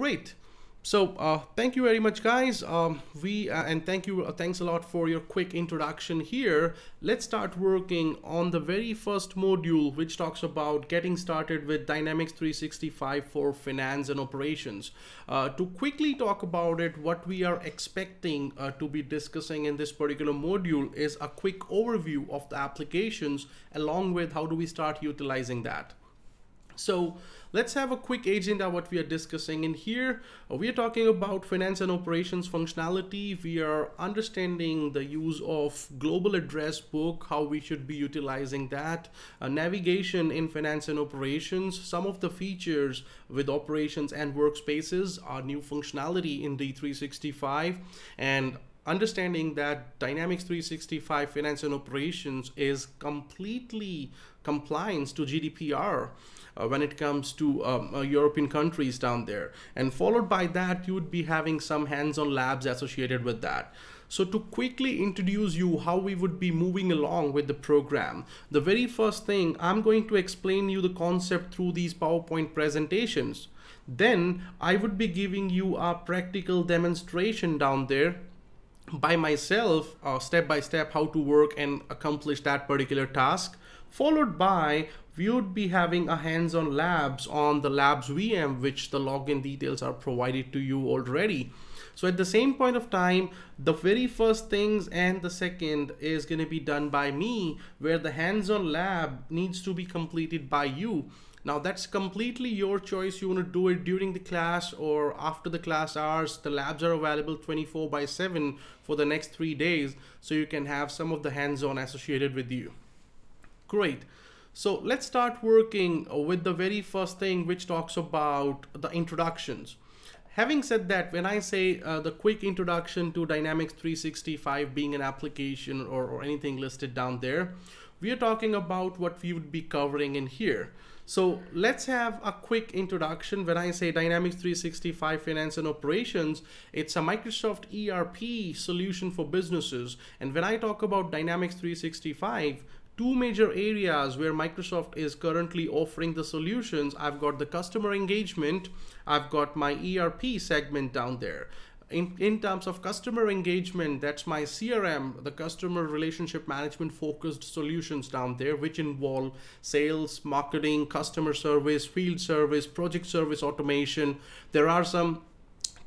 great. So uh, thank you very much, guys. Um, we uh, and thank you, uh, thanks a lot for your quick introduction here. Let's start working on the very first module, which talks about getting started with Dynamics 365 for finance and operations. Uh, to quickly talk about it, what we are expecting uh, to be discussing in this particular module is a quick overview of the applications, along with how do we start utilizing that. So let's have a quick agenda what we are discussing in here. Uh, we are talking about finance and operations functionality. We are understanding the use of global address book, how we should be utilizing that, uh, navigation in finance and operations, some of the features with operations and workspaces, are new functionality in D365, and understanding that Dynamics 365 Finance and Operations is completely compliance to GDPR uh, when it comes to um, uh, European countries down there. And followed by that, you would be having some hands-on labs associated with that. So to quickly introduce you how we would be moving along with the program, the very first thing, I'm going to explain you the concept through these PowerPoint presentations. Then I would be giving you a practical demonstration down there by myself, uh, step by step, how to work and accomplish that particular task, followed by we would be having a hands-on labs on the labs VM, which the login details are provided to you already. So at the same point of time, the very first things and the second is going to be done by me, where the hands-on lab needs to be completed by you. Now that's completely your choice. You want to do it during the class or after the class hours. The labs are available 24 by 7 for the next three days. So you can have some of the hands-on associated with you. Great. So let's start working with the very first thing which talks about the introductions. Having said that, when I say uh, the quick introduction to Dynamics 365 being an application or, or anything listed down there, we are talking about what we would be covering in here. So let's have a quick introduction. When I say Dynamics 365 Finance and Operations, it's a Microsoft ERP solution for businesses. And when I talk about Dynamics 365, two major areas where Microsoft is currently offering the solutions. I've got the customer engagement, I've got my ERP segment down there in, in terms of customer engagement, that's my CRM, the customer relationship management focused solutions down there, which involve sales, marketing, customer service, field service, project service automation. There are some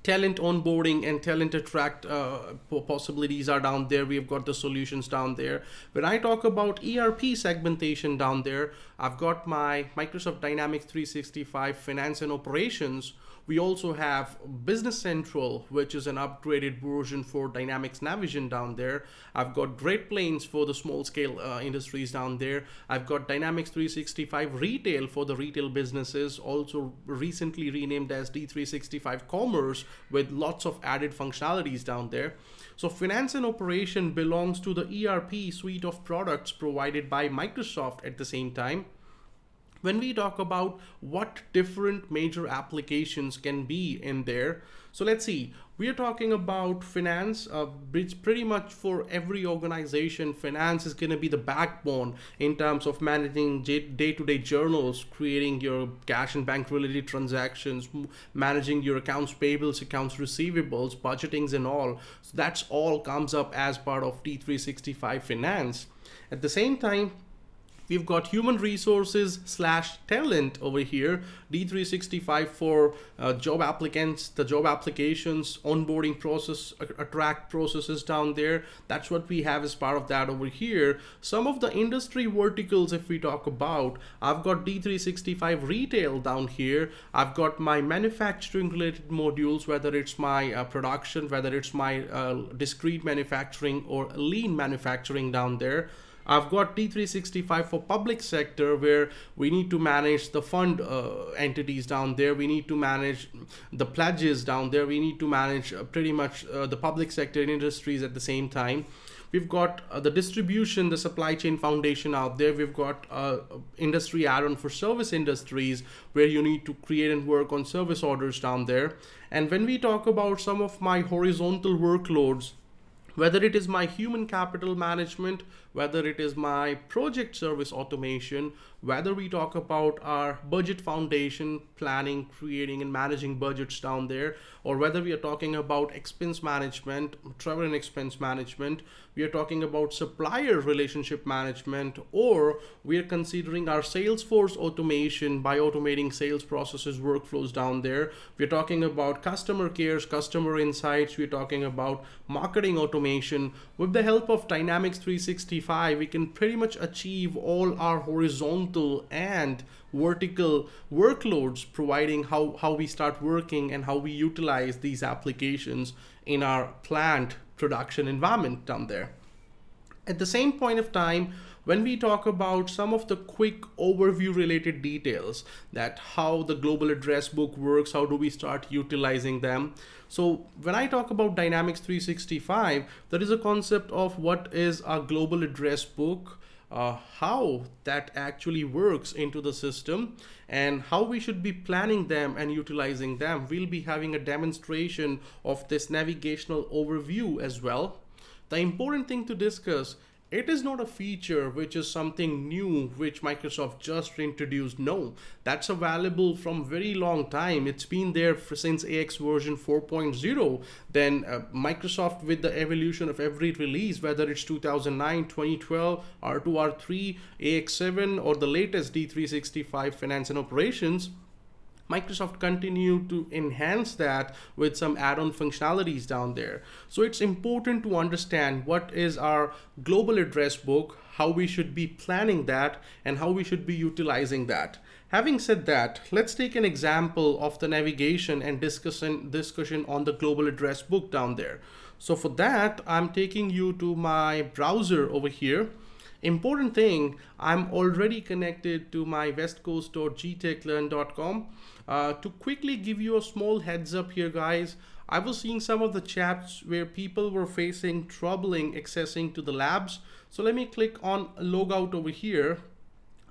talent onboarding and talent attract uh, possibilities are down there. We've got the solutions down there. When I talk about ERP segmentation down there, I've got my Microsoft Dynamics 365 finance and operations we also have Business Central, which is an upgraded version for Dynamics Navision down there. I've got Great Plains for the small scale uh, industries down there. I've got Dynamics 365 Retail for the retail businesses, also recently renamed as D365 Commerce with lots of added functionalities down there. So finance and operation belongs to the ERP suite of products provided by Microsoft at the same time when we talk about what different major applications can be in there. So let's see, we are talking about finance, uh, it's pretty much for every organization, finance is gonna be the backbone in terms of managing day-to-day -day journals, creating your cash and bank related transactions, managing your accounts payables, accounts receivables, budgetings and all. So that's all comes up as part of D365 finance. At the same time, we've got human resources slash talent over here. D365 for uh, job applicants the job applications onboarding process attract processes down there. That's what we have as part of that over here. Some of the industry verticals if we talk about i've got d365 retail down here. I've got my manufacturing related modules whether it's my uh, production whether it's my uh, discrete manufacturing or lean manufacturing down there I've got D365 for public sector where we need to manage the fund uh, entities down there. We need to manage the pledges down there. We need to manage uh, pretty much uh, the public sector industries at the same time. We've got uh, the distribution, the supply chain foundation out there. We've got uh, industry add-on for service industries where you need to create and work on service orders down there. And when we talk about some of my horizontal workloads, whether it is my human capital management, whether it is my project service automation, whether we talk about our budget foundation, planning, creating and managing budgets down there, or whether we are talking about expense management, travel and expense management, we are talking about supplier relationship management, or we are considering our Salesforce automation by automating sales processes, workflows down there. We're talking about customer cares, customer insights. We're talking about marketing automation. With the help of Dynamics 365, we can pretty much achieve all our horizontal and vertical workloads, providing how, how we start working and how we utilize these applications in our plant production environment down there. At the same point of time, when we talk about some of the quick overview related details that how the global address book works, how do we start utilizing them. So when I talk about Dynamics 365, there is a concept of what is a global address book, uh, how that actually works into the system and how we should be planning them and utilizing them. We'll be having a demonstration of this navigational overview as well. The important thing to discuss it is not a feature which is something new which Microsoft just introduced. No, that's available from very long time. It's been there since AX version 4.0. Then uh, Microsoft with the evolution of every release, whether it's 2009, 2012, R2, R3, AX7 or the latest D365 Finance and Operations, Microsoft continued to enhance that with some add-on functionalities down there. So it's important to understand what is our global address book, how we should be planning that, and how we should be utilizing that. Having said that, let's take an example of the navigation and discussion, discussion on the global address book down there. So for that, I'm taking you to my browser over here. Important thing, I'm already connected to my westcoast.gtechlearn.com. Uh, to quickly give you a small heads up here, guys, I was seeing some of the chats where people were facing troubling accessing to the labs. So let me click on logout over here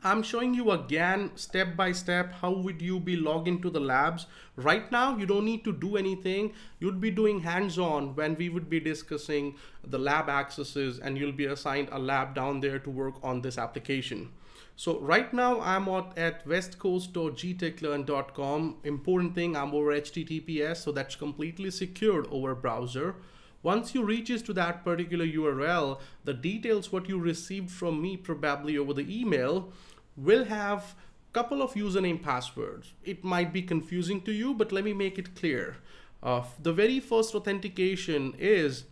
I'm showing you again step by step how would you be logged into the labs. Right now you don't need to do anything. You'd be doing hands-on when we would be discussing the lab accesses and you'll be assigned a lab down there to work on this application. So right now I'm at, at westcoast.gtechlearn.com. Important thing, I'm over HTTPS, so that's completely secured over browser. Once you reaches to that particular URL, the details what you received from me probably over the email will have a couple of username passwords. It might be confusing to you, but let me make it clear. Uh, the very first authentication is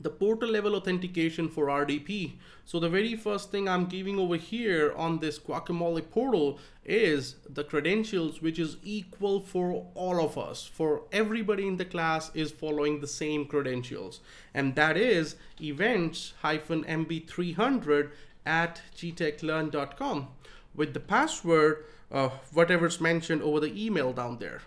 the portal level authentication for RDP. So the very first thing I'm giving over here on this Guacamole portal is the credentials, which is equal for all of us. For everybody in the class is following the same credentials. And that is events-mb300 at gtechlearn.com with the password, uh, whatever's mentioned over the email down there.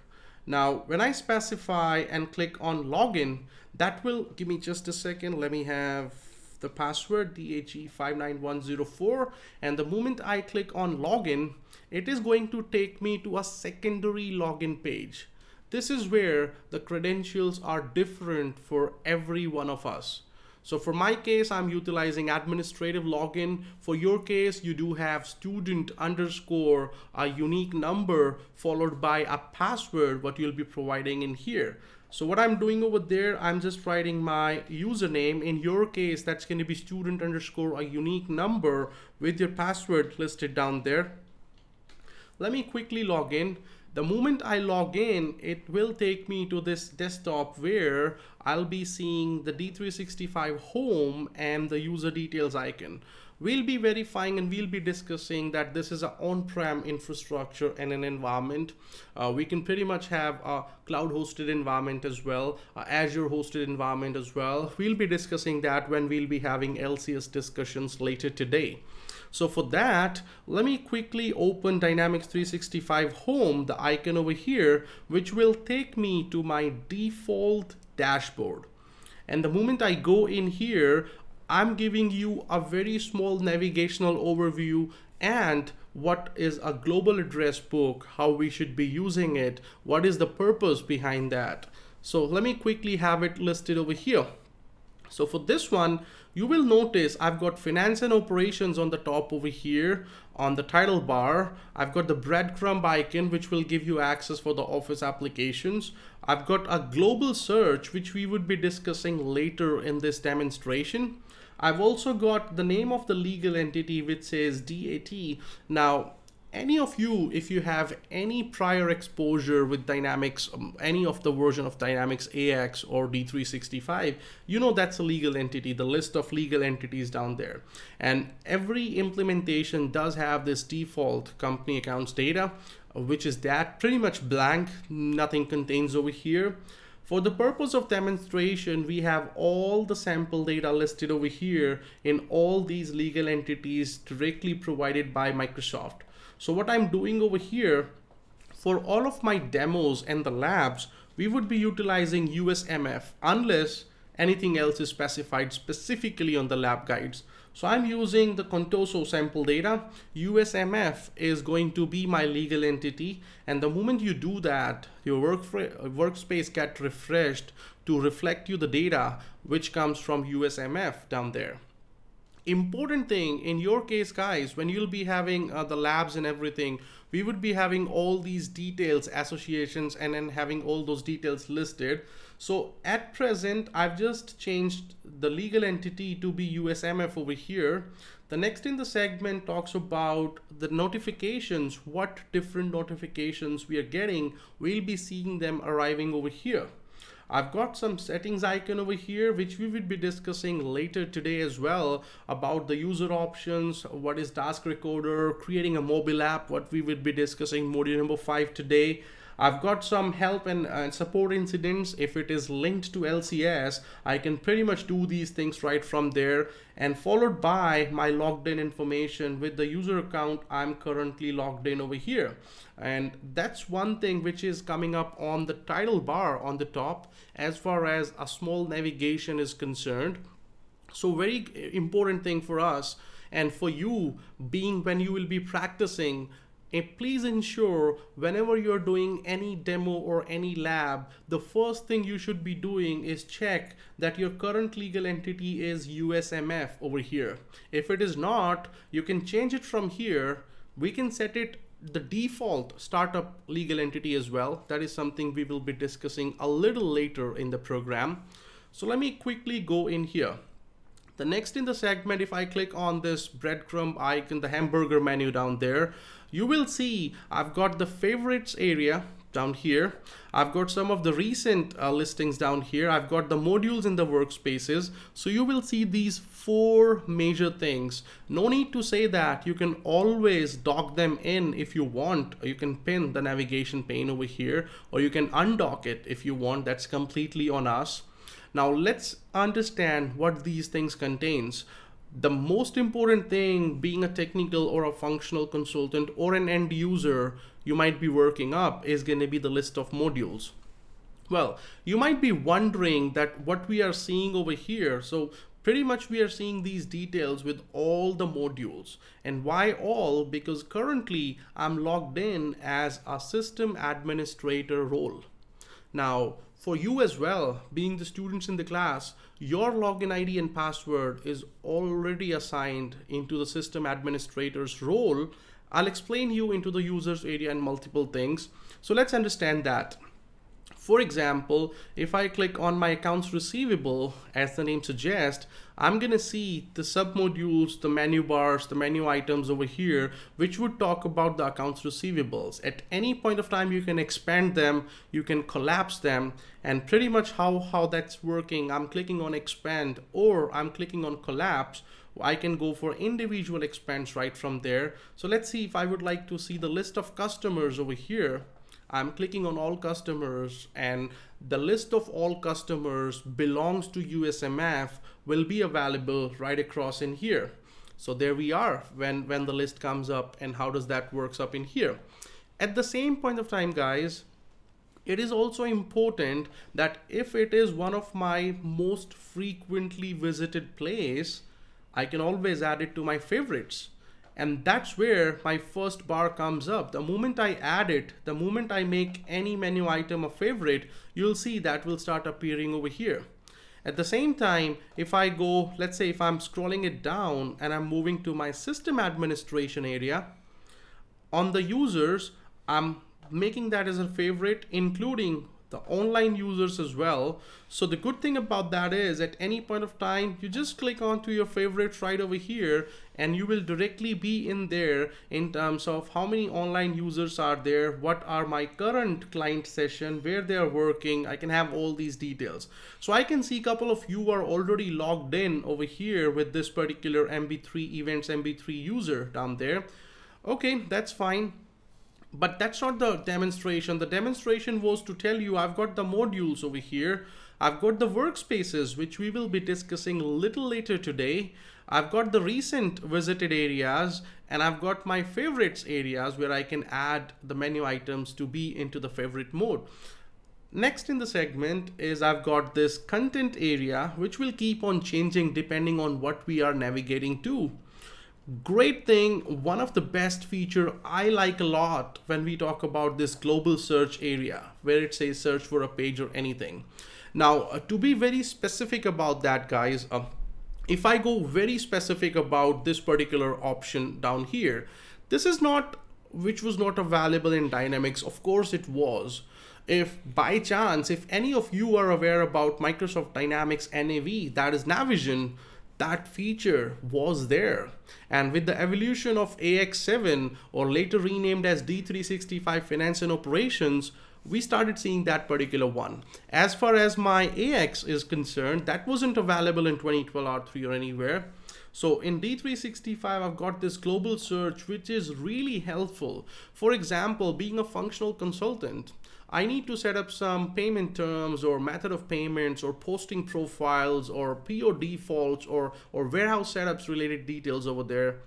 Now, when I specify and click on login, that will give me just a second. Let me have the password DHE59104. And the moment I click on login, it is going to take me to a secondary login page. This is where the credentials are different for every one of us. So for my case, I'm utilizing administrative login. For your case, you do have student underscore a unique number followed by a password, what you'll be providing in here. So what I'm doing over there, I'm just writing my username. In your case, that's going to be student underscore a unique number with your password listed down there. Let me quickly log in. The moment I log in, it will take me to this desktop where I'll be seeing the D365 home and the user details icon. We'll be verifying and we'll be discussing that this is an on-prem infrastructure and an environment. Uh, we can pretty much have a cloud hosted environment as well, Azure hosted environment as well. We'll be discussing that when we'll be having LCS discussions later today. So for that, let me quickly open Dynamics 365 Home, the icon over here, which will take me to my default dashboard. And the moment I go in here, I'm giving you a very small navigational overview and what is a global address book, how we should be using it, what is the purpose behind that. So let me quickly have it listed over here. So for this one, you will notice I've got finance and operations on the top over here on the title bar. I've got the breadcrumb icon, which will give you access for the office applications. I've got a global search, which we would be discussing later in this demonstration. I've also got the name of the legal entity, which says DAT. Now, any of you, if you have any prior exposure with Dynamics, um, any of the version of Dynamics AX or D365, you know that's a legal entity, the list of legal entities down there. And every implementation does have this default company accounts data, uh, which is that pretty much blank, nothing contains over here. For the purpose of demonstration, we have all the sample data listed over here in all these legal entities directly provided by Microsoft. So what I'm doing over here, for all of my demos and the labs, we would be utilizing USMF unless anything else is specified specifically on the lab guides. So I'm using the Contoso sample data. USMF is going to be my legal entity. And the moment you do that, your work workspace get refreshed to reflect you the data, which comes from USMF down there important thing in your case guys when you'll be having uh, the labs and everything we would be having all these details associations and then having all those details listed. So at present I've just changed the legal entity to be USMF over here. The next in the segment talks about the notifications what different notifications we are getting. We'll be seeing them arriving over here I've got some settings icon over here, which we will be discussing later today as well about the user options, what is task recorder, creating a mobile app, what we will be discussing module number five today. I've got some help and, and, support incidents. If it is linked to LCS, I can pretty much do these things right from there and followed by my logged in information with the user account I'm currently logged in over here. And that's one thing which is coming up on the title bar on the top as far as a small navigation is concerned. So very uh, important thing for us and for you being when you will be practicing and please ensure whenever you're doing any demo or any lab, the first thing you should be doing is check that your current legal entity is USMF over here. If it is not, you can change it from here. We can set it the default startup legal entity as well. That is something we will be discussing a little later in the program. So let me quickly go in here. The next in the segment, if I click on this breadcrumb icon, the hamburger menu down there, you will see I've got the favorites area down here. I've got some of the recent uh, listings down here. I've got the modules in the workspaces. So you will see these four major things. No need to say that you can always dock them in if you want. You can pin the navigation pane over here or you can undock it if you want. That's completely on us. Now let's understand what these things contains the most important thing being a technical or a functional consultant or an end user you might be working up is going to be the list of modules. Well, you might be wondering that what we are seeing over here, so pretty much we are seeing these details with all the modules. And why all? Because currently I'm logged in as a system administrator role. Now, for you as well, being the students in the class, your login ID and password is already assigned into the system administrator's role. I'll explain you into the users area and multiple things. So let's understand that. For example, if I click on my accounts receivable, as the name suggests, I'm gonna see the submodules, the menu bars, the menu items over here, which would talk about the accounts receivables. At any point of time, you can expand them, you can collapse them, and pretty much how, how that's working, I'm clicking on expand or I'm clicking on collapse, I can go for individual expands right from there. So let's see if I would like to see the list of customers over here. I'm clicking on all customers and the list of all customers belongs to USMF will be available right across in here. So there we are when, when the list comes up and how does that works up in here. At the same point of time, guys, it is also important that if it is one of my most frequently visited place, I can always add it to my favorites and that's where my first bar comes up. The moment I add it, the moment I make any menu item a favorite, you'll see that will start appearing over here. At the same time, if I go, let's say if I'm scrolling it down and I'm moving to my system administration area, on the users, I'm making that as a favorite, including the online users as well. So the good thing about that is at any point of time, you just click onto your favorites right over here and you will directly be in there in terms of how many online users are there, what are my current client session, where they are working. I can have all these details. So I can see a couple of you are already logged in over here with this particular MB3 events MB3 user down there. Okay, that's fine but that's not the demonstration. The demonstration was to tell you I've got the modules over here. I've got the workspaces, which we will be discussing a little later today. I've got the recent visited areas and I've got my favorites areas where I can add the menu items to be into the favorite mode. Next in the segment is I've got this content area, which will keep on changing depending on what we are navigating to great thing one of the best feature i like a lot when we talk about this global search area where it says search for a page or anything. Now uh, to be very specific about that guys uh, if i go very specific about this particular option down here this is not which was not available in dynamics. Of course it was. If by chance if any of you are aware about microsoft dynamics nav that is navision that feature was there. And with the evolution of AX7 or later renamed as D365 Finance and Operations, we started seeing that particular one. As far as my AX is concerned, that wasn't available in 2012 R3 or anywhere. So in D365, I've got this global search, which is really helpful. For example, being a functional consultant, I need to set up some payment terms or method of payments or posting profiles or PO defaults or, or warehouse setups related details over there.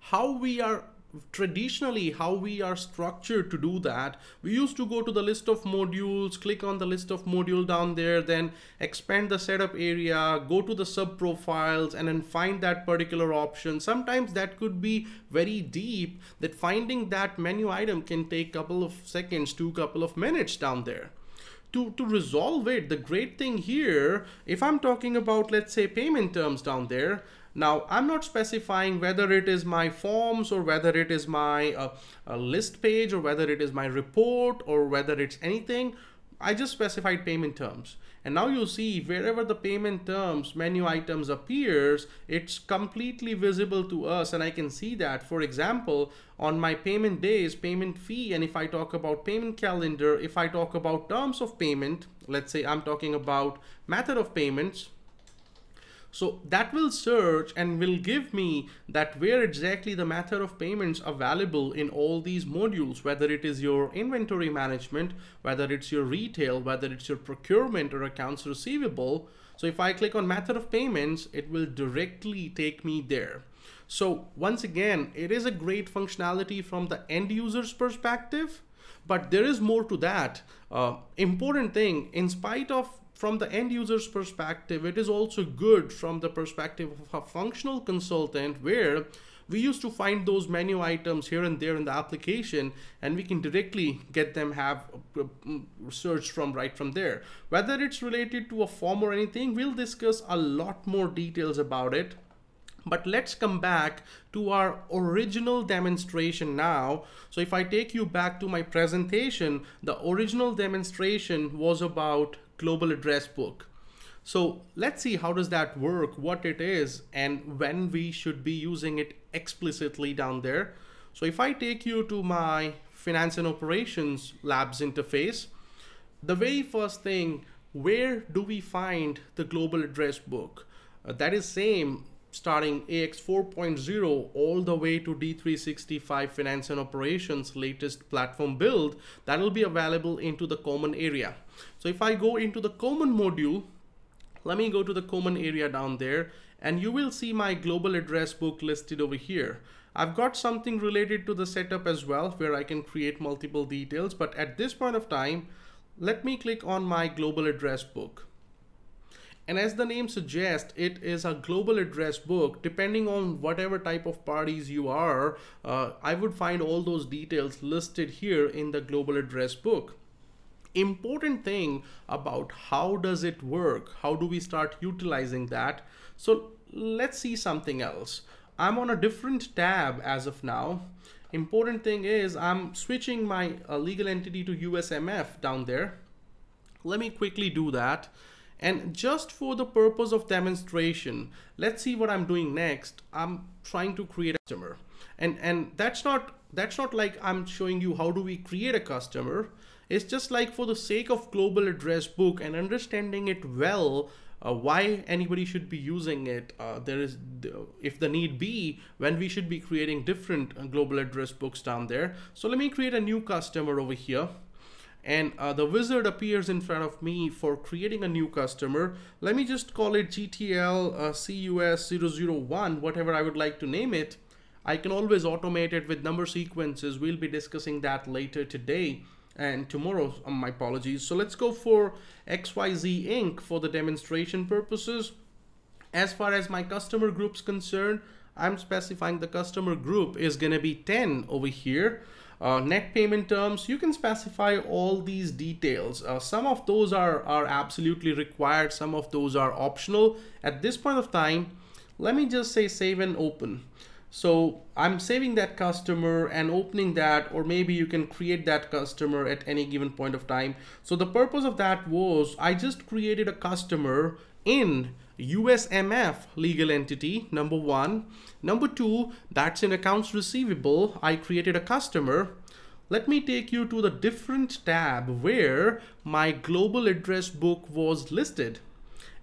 How we are traditionally how we are structured to do that we used to go to the list of modules click on the list of module down there then expand the setup area go to the sub profiles and then find that particular option. Sometimes that could be very deep that finding that menu item can take a couple of seconds to couple of minutes down there. To, to resolve it, the great thing here, if I'm talking about, let's say, payment terms down there, now, I'm not specifying whether it is my forms or whether it is my uh, list page or whether it is my report or whether it's anything. I just specified payment terms. And now you see wherever the payment terms menu items appears, it's completely visible to us and I can see that. For example, on my payment days, payment fee, and if I talk about payment calendar, if I talk about terms of payment, let's say I'm talking about method of payments, so that will search and will give me that where exactly the method of payments are available in all these modules, whether it is your inventory management, whether it's your retail, whether it's your procurement or accounts receivable. So if I click on method of payments, it will directly take me there. So once again, it is a great functionality from the end user's perspective, but there is more to that. Uh, important thing, in spite of from the end user's perspective, it is also good from the perspective of a functional consultant where we used to find those menu items here and there in the application and we can directly get them have uh, search from right from there whether it's related to a form or anything we'll discuss a lot more details about it but let's come back to our original demonstration now. So if I take you back to my presentation, the original demonstration was about global address book. So let's see how does that work, what it is, and when we should be using it explicitly down there. So if I take you to my finance and operations labs interface, the very first thing, where do we find the global address book? Uh, that is same starting AX 4.0 all the way to D365 Finance and Operations latest platform build that will be available into the common area. So if I go into the common module, let me go to the common area down there and you will see my global address book listed over here. I've got something related to the setup as well where I can create multiple details but at this point of time let me click on my global address book. And as the name suggests, it is a global address book. Depending on whatever type of parties you are, uh, I would find all those details listed here in the global address book. important thing about how does it work? How do we start utilizing that? So let's see something else. I'm on a different tab as of now. Important thing is I'm switching my uh, legal entity to USMF down there. Let me quickly do that. And just for the purpose of demonstration, let's see what I'm doing next. I'm trying to create a customer. And, and that's not that's not like I'm showing you how do we create a customer. It's just like for the sake of global address book and understanding it well, uh, why anybody should be using it. Uh, there is, if the need be, when we should be creating different uh, global address books down there. So let me create a new customer over here. And uh, the wizard appears in front of me for creating a new customer. Let me just call it GTL uh, CUS001, whatever I would like to name it. I can always automate it with number sequences. We'll be discussing that later today and tomorrow, um, my apologies. So let's go for XYZ Inc. for the demonstration purposes. As far as my customer group's concerned, I'm specifying the customer group is going to be 10 over here. Uh, net payment terms, you can specify all these details. Uh, some of those are, are absolutely required. Some of those are optional. At this point of time, let me just say save and open. So I'm saving that customer and opening that, or maybe you can create that customer at any given point of time. So the purpose of that was I just created a customer in USMF legal entity, number one. Number two, that's in accounts receivable. I created a customer. Let me take you to the different tab where my global address book was listed.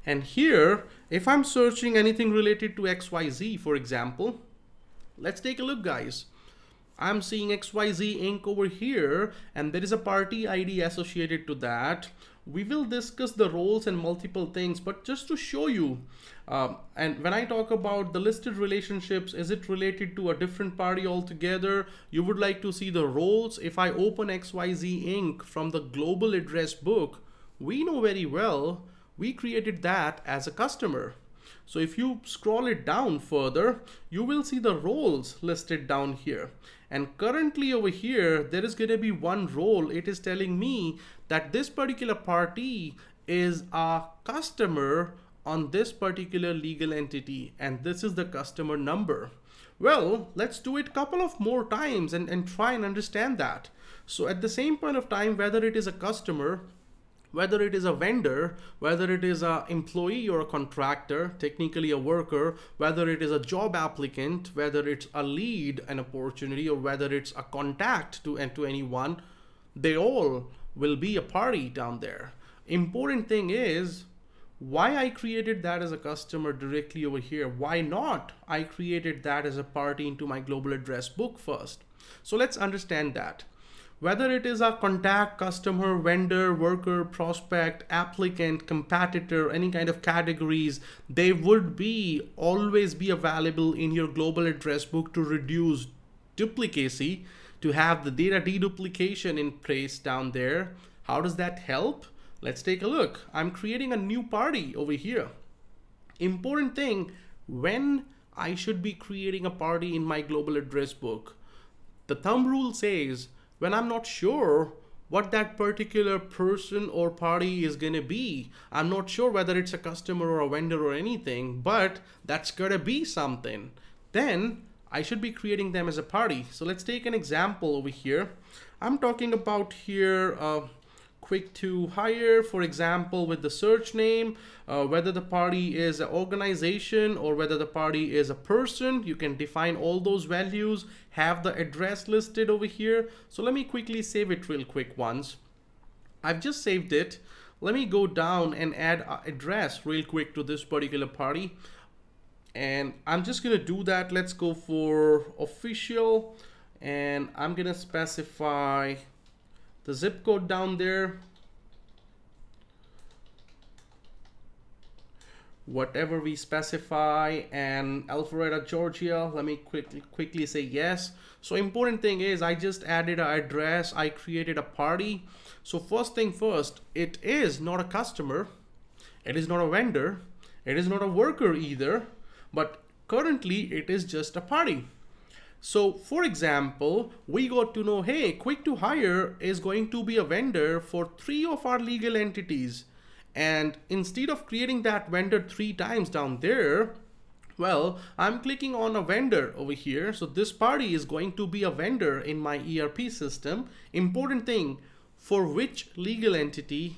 And here, if I'm searching anything related to XYZ, for example, Let's take a look guys. I'm seeing XYZ Inc. over here and there is a party ID associated to that. We will discuss the roles and multiple things, but just to show you, um, and when I talk about the listed relationships, is it related to a different party altogether? You would like to see the roles. If I open XYZ Inc. from the global address book, we know very well we created that as a customer. So if you scroll it down further, you will see the roles listed down here. And currently over here, there is going to be one role. It is telling me that this particular party is a customer on this particular legal entity. And this is the customer number. Well, let's do it a couple of more times and, and try and understand that. So at the same point of time, whether it is a customer whether it is a vendor, whether it is an employee or a contractor, technically a worker, whether it is a job applicant, whether it's a lead, an opportunity, or whether it's a contact to, and to anyone, they all will be a party down there. Important thing is why I created that as a customer directly over here. Why not I created that as a party into my global address book first. So let's understand that whether it is a contact, customer, vendor, worker, prospect, applicant, competitor, any kind of categories, they would be always be available in your global address book to reduce duplicacy, to have the data deduplication in place down there. How does that help? Let's take a look. I'm creating a new party over here. Important thing, when I should be creating a party in my global address book, the thumb rule says when I'm not sure what that particular person or party is going to be. I'm not sure whether it's a customer or a vendor or anything, but that's going to be something. Then I should be creating them as a party. So let's take an example over here. I'm talking about here uh, quick to hire, for example, with the search name, uh, whether the party is an organization or whether the party is a person, you can define all those values, have the address listed over here. So let me quickly save it real quick once. I've just saved it. Let me go down and add address real quick to this particular party. And I'm just gonna do that. Let's go for official and I'm gonna specify the zip code down there whatever we specify and Alpharetta, Georgia. Let me quickly quickly say yes. So important thing is I just added an address. I created a party. So first thing first, it is not a customer. It is not a vendor. It is not a worker either. But currently it is just a party. So for example, we got to know, hey, Quick to Hire is going to be a vendor for three of our legal entities. And instead of creating that vendor three times down there, well, I'm clicking on a vendor over here. So this party is going to be a vendor in my ERP system. Important thing, for which legal entity,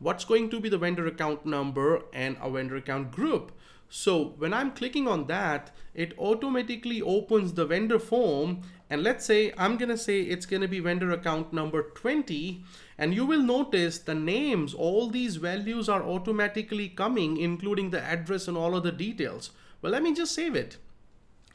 what's going to be the vendor account number and a vendor account group. So when I'm clicking on that, it automatically opens the vendor form. And let's say I'm going to say it's going to be vendor account number 20. And you will notice the names, all these values are automatically coming, including the address and all of the details. Well, let me just save it.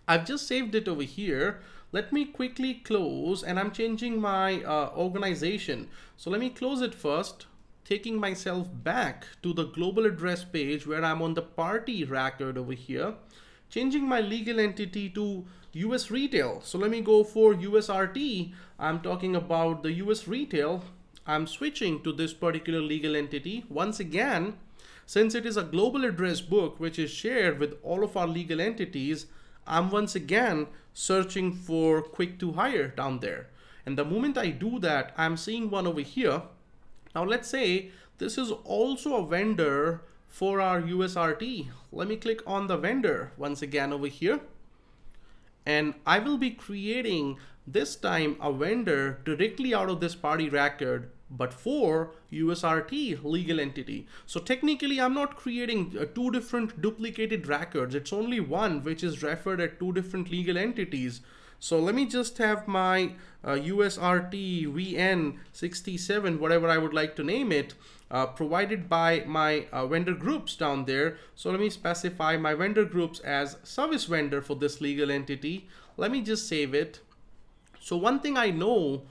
I've just saved it over here. Let me quickly close and I'm changing my uh, organization. So let me close it first taking myself back to the global address page where I'm on the party record over here, changing my legal entity to US retail. So let me go for USRT. I'm talking about the US retail. I'm switching to this particular legal entity. Once again, since it is a global address book which is shared with all of our legal entities, I'm once again searching for quick to hire down there. And the moment I do that, I'm seeing one over here now let's say this is also a vendor for our USRT. Let me click on the vendor once again over here. And I will be creating this time a vendor directly out of this party record but for USRT legal entity. So technically I'm not creating uh, two different duplicated records. It's only one which is referred at two different legal entities. So let me just have my uh, USRT VN67, whatever I would like to name it, uh, provided by my uh, vendor groups down there. So let me specify my vendor groups as service vendor for this legal entity. Let me just save it. So one thing I know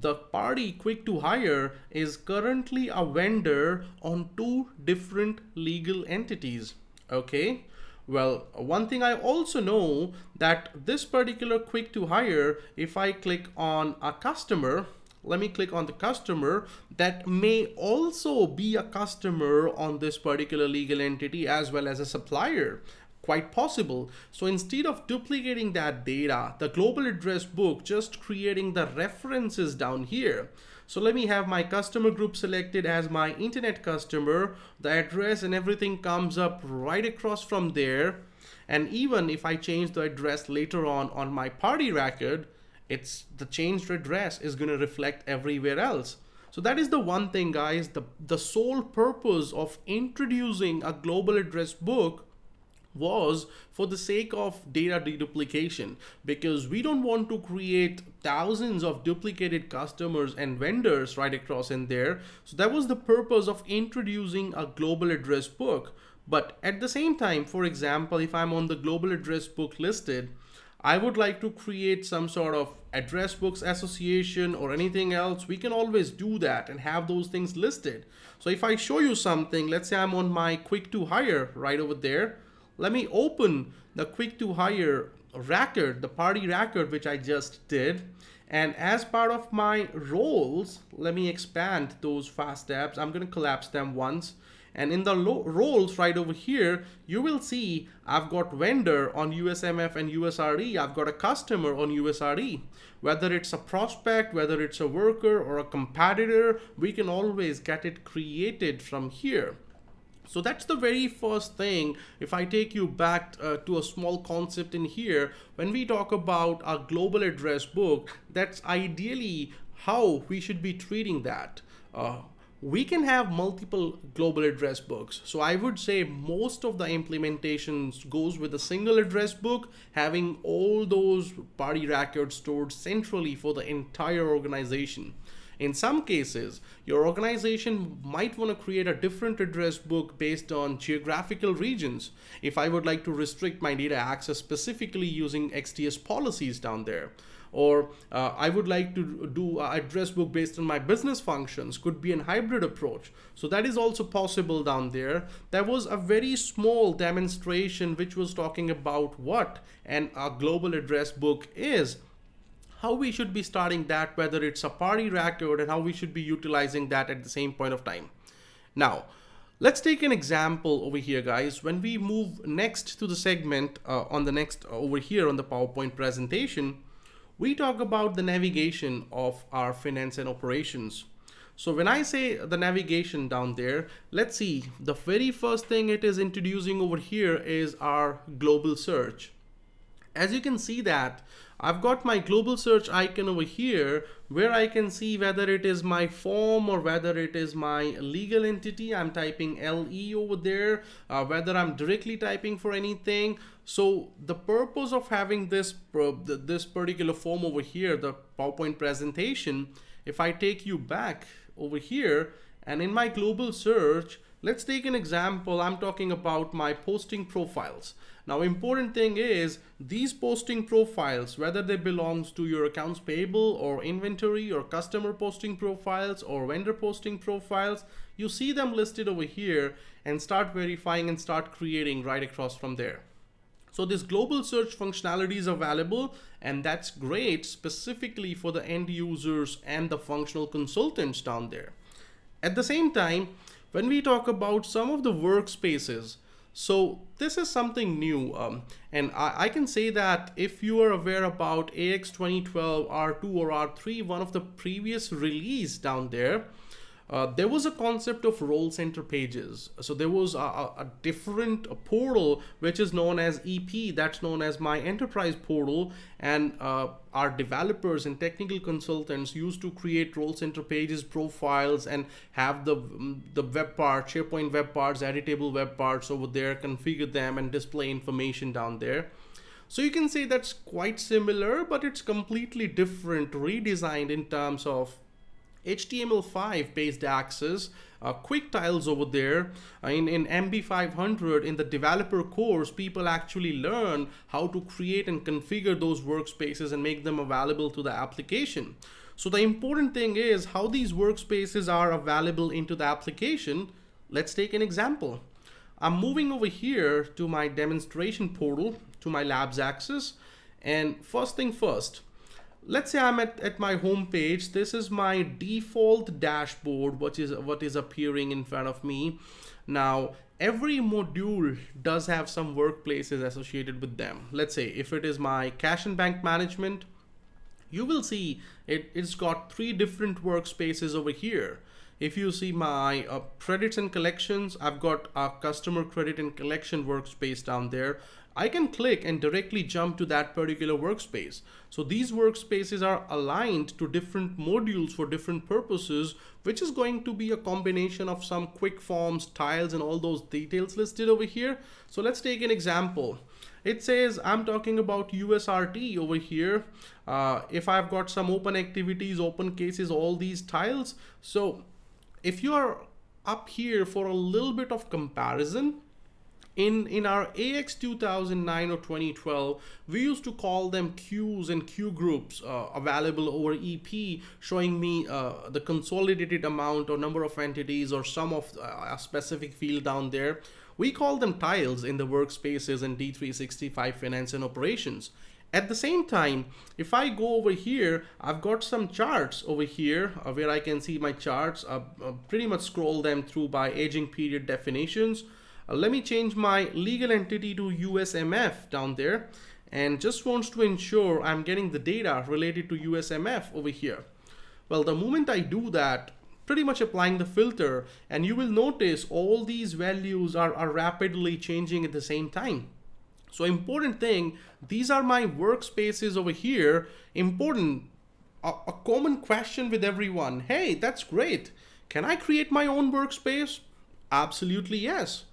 the party quick to hire is currently a vendor on two different legal entities okay well, one thing I also know that this particular quick to hire, if I click on a customer, let me click on the customer that may also be a customer on this particular legal entity as well as a supplier quite possible. So instead of duplicating that data, the global address book just creating the references down here. So let me have my customer group selected as my internet customer. The address and everything comes up right across from there. And even if I change the address later on on my party record, it's the changed address is going to reflect everywhere else. So that is the one thing guys, the, the sole purpose of introducing a global address book was for the sake of data deduplication because we don't want to create thousands of duplicated customers and vendors right across in there. So that was the purpose of introducing a global address book. But at the same time, for example, if I'm on the global address book listed, I would like to create some sort of address books association or anything else, we can always do that and have those things listed. So if I show you something, let's say I'm on my quick to hire right over there, let me open the quick to hire record, the party record, which I just did. And as part of my roles, let me expand those fast tabs. I'm going to collapse them once. And in the roles right over here, you will see I've got vendor on USMF and USRT. I've got a customer on USRT. Whether it's a prospect, whether it's a worker or a competitor, we can always get it created from here. So that's the very first thing. If I take you back uh, to a small concept in here, when we talk about a global address book, that's ideally how we should be treating that. Uh, we can have multiple global address books. So I would say most of the implementations goes with a single address book, having all those party records stored centrally for the entire organization. In some cases, your organization might want to create a different address book based on geographical regions. If I would like to restrict my data access specifically using XDS policies down there, or uh, I would like to do address book based on my business functions, could be an hybrid approach. So that is also possible down there. There was a very small demonstration which was talking about what an, a global address book is how we should be starting that, whether it's a party record and how we should be utilizing that at the same point of time. Now, Let's take an example over here, guys. When we move next to the segment uh, on the next uh, over here on the PowerPoint presentation, we talk about the navigation of our finance and operations. So when I say the navigation down there, let's see, the very first thing it is introducing over here is our global search. As you can see that I've got my global search icon over here where I can see whether it is my form or whether it is my legal entity. I'm typing LE over there, uh, whether I'm directly typing for anything. So the purpose of having this, this particular form over here, the PowerPoint presentation, if I take you back over here and in my global search, let's take an example. I'm talking about my posting profiles. Now important thing is these posting profiles, whether they belongs to your accounts payable or inventory or customer posting profiles or vendor posting profiles, you see them listed over here and start verifying and start creating right across from there. So this global search functionality is available and that's great specifically for the end users and the functional consultants down there. At the same time, when we talk about some of the workspaces, so this is something new um, and I, I, can say that if you are aware about AX 2012 R2 or R3, one of the previous release down there, uh, there was a concept of role center pages. So there was a, a, different portal which is known as EP, that's known as my enterprise portal, and uh, our developers and technical consultants used to create role center pages, profiles, and have the the web part, SharePoint web parts, editable web parts over there, configure them, and display information down there. So you can say that's quite similar, but it's completely different, redesigned in terms of HTML5 based access, uh, quick tiles over there. Uh, in, in MB500, in the developer course, people actually learn how to create and configure those workspaces and make them available to the application. So the important thing is how these workspaces are available into the application. Let's take an example. I'm moving over here to my demonstration portal, to my labs access. And first thing first, let's say I'm at, at my home page. This is my default dashboard, which is what is appearing in front of me. Now, every module does have some workplaces associated with them. Let's say if it is my cash and bank management, you will see it, it's got three different workspaces over here. If you see my uh, credits and collections, I've got a customer credit and collection workspace down there. I can click and directly jump to that particular workspace. So these workspaces are aligned to different modules for different purposes, which is going to be a combination of some quick forms, tiles, and all those details listed over here. So let's take an example. It says I'm talking about USRT over here. Uh, if I've got some open activities, open cases, all these tiles. So if you are up here for a little bit of comparison, in in our AX 2009 or 2012 we used to call them queues and queue groups uh, available over EP showing me uh, the consolidated amount or number of entities or some of uh, a specific field down there. We call them tiles in the workspaces in D365 finance and operations. At the same time, if I go over here, I've got some charts over here uh, where I can see my charts, uh, uh, pretty much scroll them through by aging period definitions. Uh, let me change my legal entity to USMF down there and just wants to ensure I'm getting the data related to USMF over here. Well, the moment I do that, pretty much applying the filter and you will notice all these values are, are rapidly changing at the same time. So important thing, these are my workspaces over here. Important, a, a common question with everyone. Hey, that's great. Can I create my own workspace? Absolutely yes.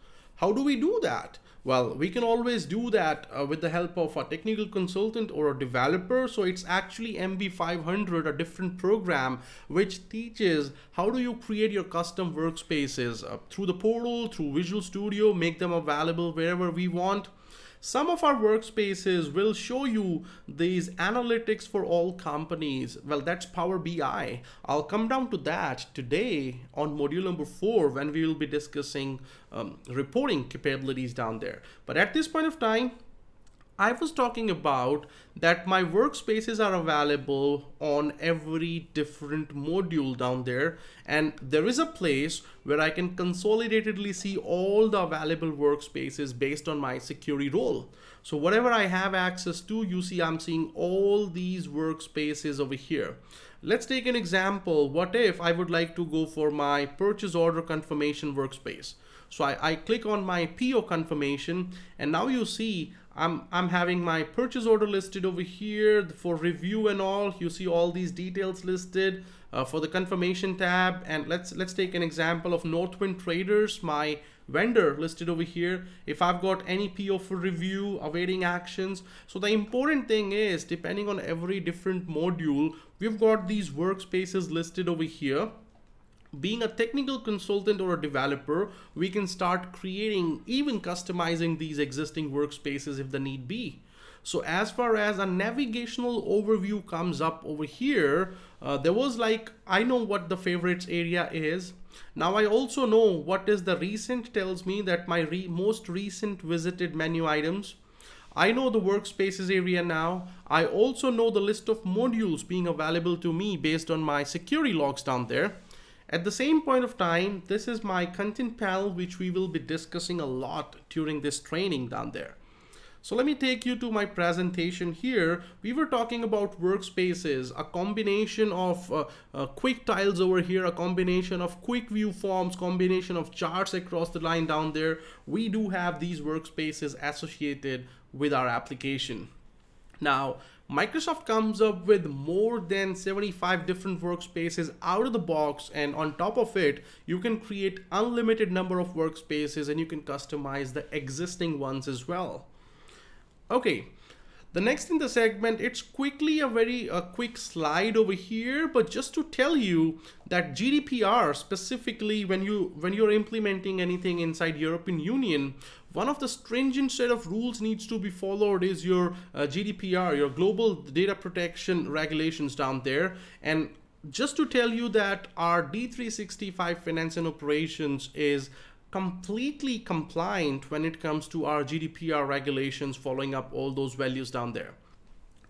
How do we do that? Well, we can always do that uh, with the help of a technical consultant or a developer. So it's actually MB500, a different program, which teaches how do you create your custom workspaces uh, through the portal, through Visual Studio, make them available wherever we want. Some of our workspaces will show you these analytics for all companies. Well, that's Power BI. I'll come down to that today on module number four when we will be discussing um, reporting capabilities down there. But at this point of time, I was talking about that my workspaces are available on every different module down there and there is a place where I can consolidatedly see all the available workspaces based on my security role. So whatever I have access to, you see I'm seeing all these workspaces over here. Let's take an example. What if I would like to go for my purchase order confirmation workspace? So I, I click on my PO confirmation and now you see I'm, I'm having my purchase order listed over here for review and all. You see all these details listed uh, for the confirmation tab. And let's, let's take an example of Northwind Traders, my vendor listed over here. If I've got any PO for review, awaiting actions. So the important thing is depending on every different module, we've got these workspaces listed over here being a technical consultant or a developer, we can start creating, even customizing these existing workspaces if the need be. So as far as a navigational overview comes up over here, uh, there was like, I know what the favorites area is. Now I also know what is the recent tells me that my re most recent visited menu items. I know the workspaces area now. I also know the list of modules being available to me based on my security logs down there. At the same point of time, this is my content panel, which we will be discussing a lot during this training down there. So let me take you to my presentation here. We were talking about workspaces, a combination of uh, uh, quick tiles over here, a combination of quick view forms, combination of charts across the line down there. We do have these workspaces associated with our application. Now, Microsoft comes up with more than 75 different workspaces out of the box and on top of it you can create unlimited number of workspaces and you can customize the existing ones as well. Okay, the next in the segment, it's quickly a very a quick slide over here, but just to tell you that GDPR specifically when you when you're implementing anything inside European Union, one of the stringent set of rules needs to be followed is your uh, GDPR, your global data protection regulations down there. And just to tell you that our D365 finance and operations is completely compliant when it comes to our GDPR regulations following up all those values down there.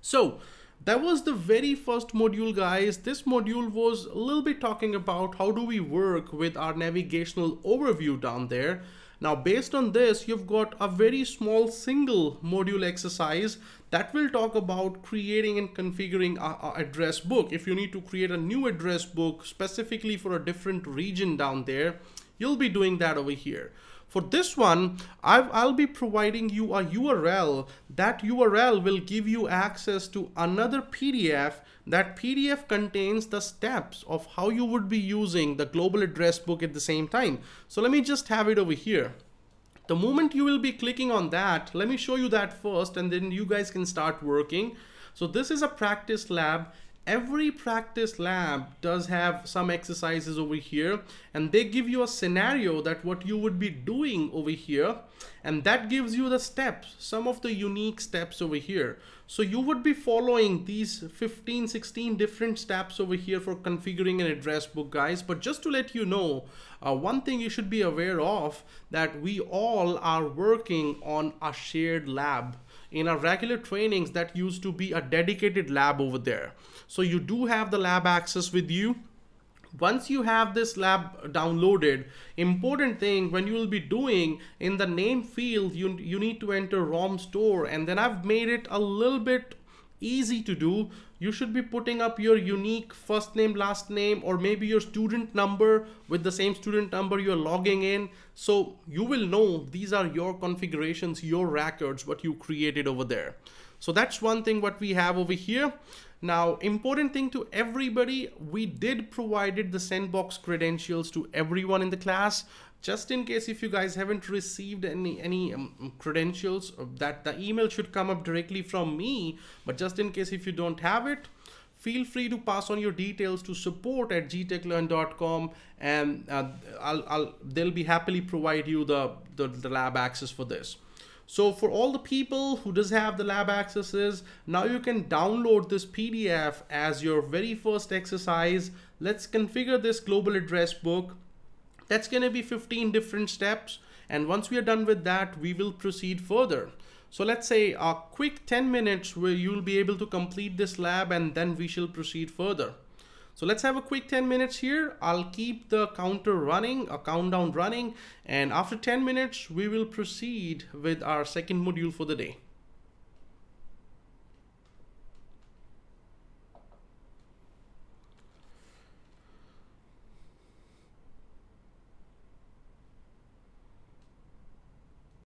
So that was the very first module guys. This module was a little bit talking about how do we work with our navigational overview down there. Now based on this, you've got a very small single module exercise that will talk about creating and configuring a, a, address book. If you need to create a new address book specifically for a different region down there, You'll be doing that over here. For this one, i will be providing you a URL. That URL will give you access to another PDF. That PDF contains the steps of how you would be using the global address book at the same time. So let me just have it over here. The moment you will be clicking on that, let me show you that first and then you guys can start working. So this is a practice lab every practice lab does have some exercises over here and they give you a scenario that what you would be doing over here and that gives you the steps some of the unique steps over here. So you would be following these 15 16 different steps over here for configuring an address book guys. But just to let you know uh, one thing you should be aware of that we all are working on a shared lab in our regular trainings that used to be a dedicated lab over there. So you do have the lab access with you. Once you have this lab downloaded, important thing when you will be doing in the name field, you, you need to enter ROM store and then I've made it a little bit easy to do. You should be putting up your unique first name, last name, or maybe your student number with the same student number you're logging in. So you will know these are your configurations, your records, what you created over there. So that's one thing what we have over here. Now, important thing to everybody, we did provided the sandbox credentials to everyone in the class just in case if you guys haven't received any any um, credentials uh, that the email should come up directly from me but just in case if you don't have it feel free to pass on your details to support at gtechlearn.com and uh, I'll, I'll, they'll be happily provide you the, the, the lab access for this. So for all the people who does have the lab accesses, now you can download this PDF as your very first exercise. Let's configure this global address book. That's going to be 15 different steps. And once we are done with that, we will proceed further. So let's say a quick 10 minutes where you'll be able to complete this lab and then we shall proceed further. So let's have a quick 10 minutes here. I'll keep the counter running, a countdown running, and after 10 minutes, we will proceed with our second module for the day.